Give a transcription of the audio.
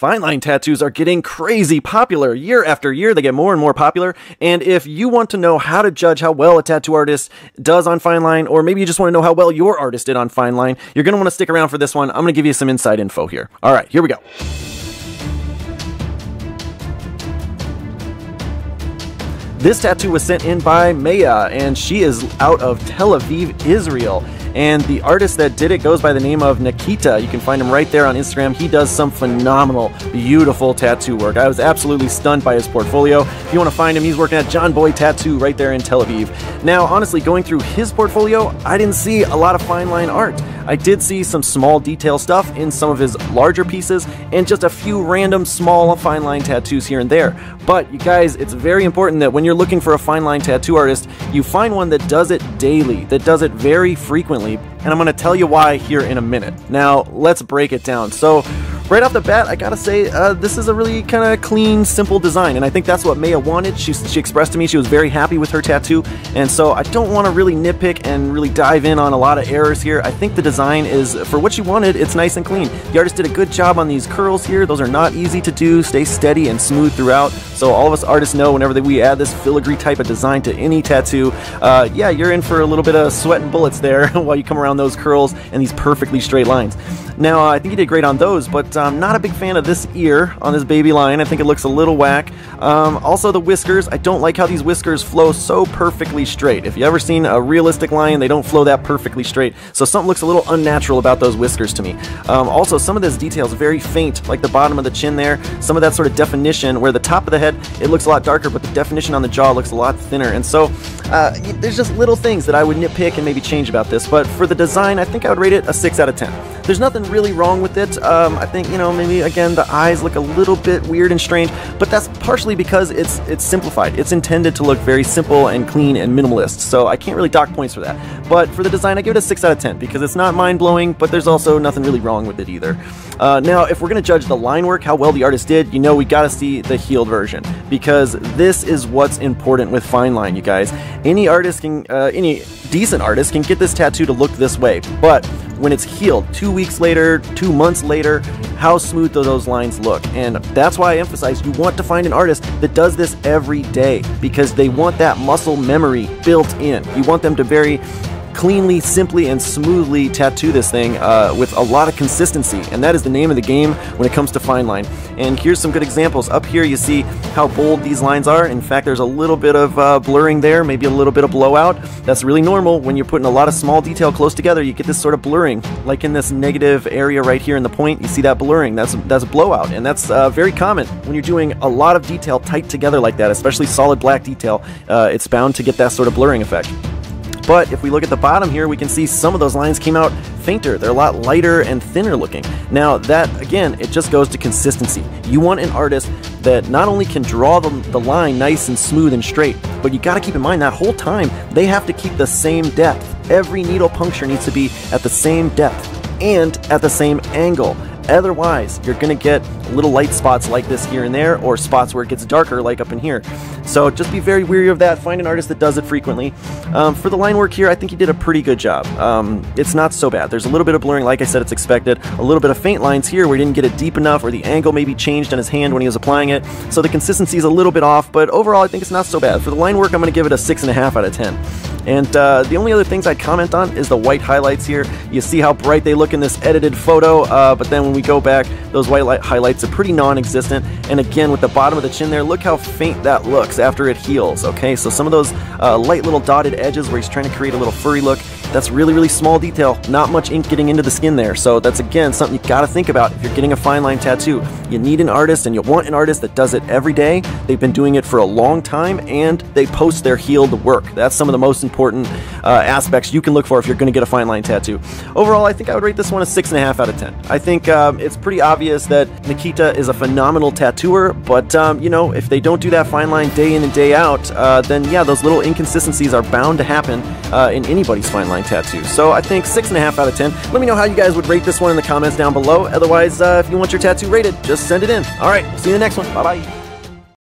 Fine line tattoos are getting crazy popular. Year after year, they get more and more popular. And if you want to know how to judge how well a tattoo artist does on fine line, or maybe you just want to know how well your artist did on fine line, you're going to want to stick around for this one. I'm going to give you some inside info here. All right, here we go. This tattoo was sent in by Maya, and she is out of Tel Aviv, Israel. And the artist that did it goes by the name of Nikita. You can find him right there on Instagram. He does some phenomenal, beautiful tattoo work. I was absolutely stunned by his portfolio. If you want to find him, he's working at John Boy Tattoo right there in Tel Aviv. Now, honestly, going through his portfolio, I didn't see a lot of fine line art. I did see some small detail stuff in some of his larger pieces and just a few random small fine line tattoos here and there. But you guys, it's very important that when you're looking for a fine line tattoo artist, you find one that does it daily, that does it very frequently, and I'm going to tell you why here in a minute. Now, let's break it down. So, right off the bat, I gotta say, uh, this is a really kind of clean, simple design, and I think that's what Maya wanted. She, she expressed to me she was very happy with her tattoo, and so I don't want to really nitpick and really dive in on a lot of errors here. I think the design is, for what she wanted, it's nice and clean. The artist did a good job on these curls here. Those are not easy to do. Stay steady and smooth throughout. So all of us artists know whenever we add this filigree type of design to any tattoo, uh, yeah, you're in for a little bit of sweat and bullets there while you come around those curls and these perfectly straight lines. Now, I think he did great on those, but I'm not a big fan of this ear on this baby lion. I think it looks a little whack. Um, also, the whiskers. I don't like how these whiskers flow so perfectly straight. If you ever seen a realistic lion, they don't flow that perfectly straight. So something looks a little unnatural about those whiskers to me. Um, also, some of this detail is very faint, like the bottom of the chin there. Some of that sort of definition, where the top of the head, it looks a lot darker, but the definition on the jaw looks a lot thinner. And so, uh, there's just little things that I would nitpick and maybe change about this. But for the design, I think I would rate it a 6 out of 10. There's nothing really wrong with it. Um, I think, you know, maybe again the eyes look a little bit weird and strange, but that's partially because it's it's simplified. It's intended to look very simple and clean and minimalist, so I can't really dock points for that. But for the design, I give it a 6 out of 10 because it's not mind-blowing, but there's also nothing really wrong with it either. Uh, now, if we're going to judge the line work, how well the artist did, you know we got to see the healed version because this is what's important with fine line, you guys. Any artist can, uh, any decent artist can get this tattoo to look this way, but when it's healed two weeks later, two months later, how smooth do those lines look? And that's why I emphasize you want to find an artist that does this every day because they want that muscle memory built in. You want them to very cleanly, simply, and smoothly tattoo this thing uh, with a lot of consistency. And that is the name of the game when it comes to fine line. And here's some good examples. Up here, you see how bold these lines are. In fact, there's a little bit of uh, blurring there, maybe a little bit of blowout. That's really normal. When you're putting a lot of small detail close together, you get this sort of blurring. Like in this negative area right here in the point, you see that blurring. That's, that's a blowout. And that's uh, very common when you're doing a lot of detail tight together like that, especially solid black detail. Uh, it's bound to get that sort of blurring effect. But if we look at the bottom here, we can see some of those lines came out fainter. They're a lot lighter and thinner looking. Now that, again, it just goes to consistency. You want an artist that not only can draw the, the line nice and smooth and straight, but you gotta keep in mind that whole time, they have to keep the same depth. Every needle puncture needs to be at the same depth and at the same angle. Otherwise, you're to get little light spots like this here and there, or spots where it gets darker, like up in here. So just be very weary of that. Find an artist that does it frequently. Um, for the line work here, I think he did a pretty good job. Um, it's not so bad. There's a little bit of blurring, like I said, it's expected. A little bit of faint lines here where he didn't get it deep enough, or the angle maybe changed on his hand when he was applying it. So the consistency is a little bit off, but overall, I think it's not so bad. For the line work, I'm going to give it a 6.5 out of 10. And uh, the only other things I'd comment on is the white highlights here. You see how bright they look in this edited photo, uh, but then when we go back, those white highlights are pretty non-existent. And again, with the bottom of the chin there, look how faint that looks after it heals, okay? So some of those uh, light little dotted edges where he's trying to create a little furry look, that's really, really small detail. Not much ink getting into the skin there. So that's, again, something you gotta think about if you're getting a fine line tattoo. You need an artist and you want an artist that does it every day. They've been doing it for a long time and they post their healed work. That's some of the most important uh, aspects you can look for if you're gonna get a fine line tattoo. Overall, I think I would rate this one a 6.5 out of 10. I think um, it's pretty obvious that Nikita is a phenomenal tattooer, but, um, you know, if they don't do that fine line day in and day out, uh, then yeah, those little inconsistencies are bound to happen uh, in anybody's fine line tattoo. So I think 6.5 out of 10. Let me know how you guys would rate this one in the comments down below. Otherwise, uh, if you want your tattoo rated, send it in. All right, see you in the next one. Bye bye.